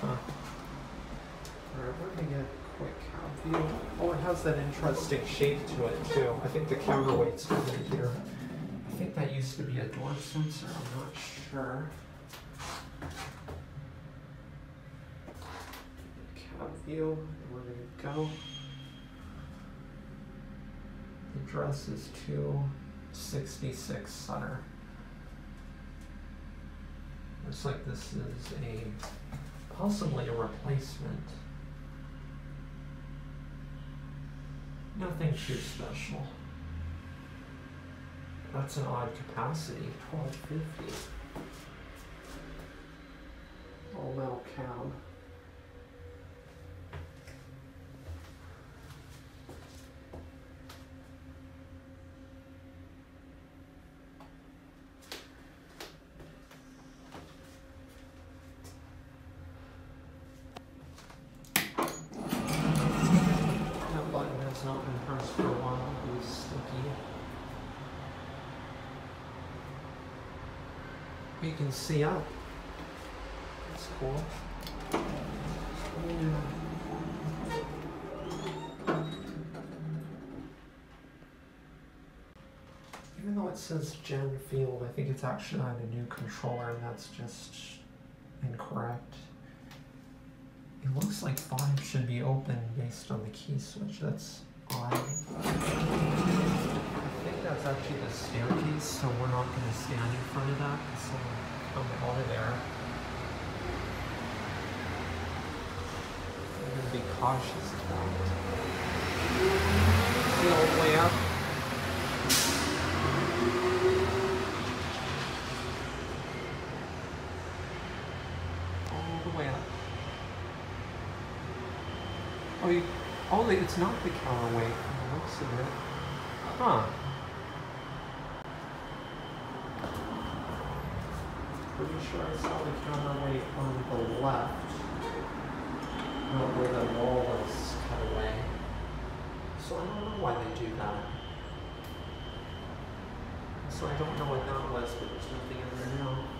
Huh. Alright, we're gonna get a quick cab view. Oh, it has that interesting shape to it too. I think the counterweight's over here. I think that used to be a door sensor, I'm not sure. Cab view, we're gonna go. The address is 266 Sutter. Looks like this is a possibly a replacement. Nothing too special. That's an odd capacity, 1250. All metal cab. That button has not for a while, it was sticky. You can see up. That's cool. Even though it says Gen Field, I think it's actually on a new controller and that's just incorrect. It looks like 5 should be open based on the key switch. That's I think that's actually the staircase, so we're not going to stand in front of that someone come out of there. I'm going to be cautious it. See all the way up? All the way up. Oh, you, oh, it's not the the looks. Huh. Pretty sure I saw the counterweight on the left. Not where the wall was cut away. So I don't know why they do that. So I don't know what that was, but there's nothing in there now.